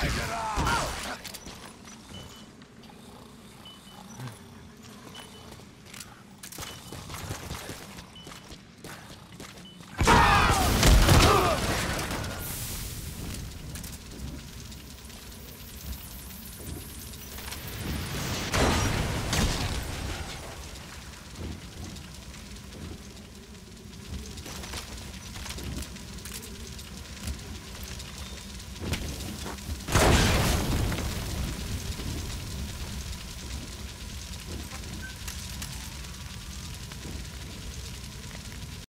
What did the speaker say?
Take it out!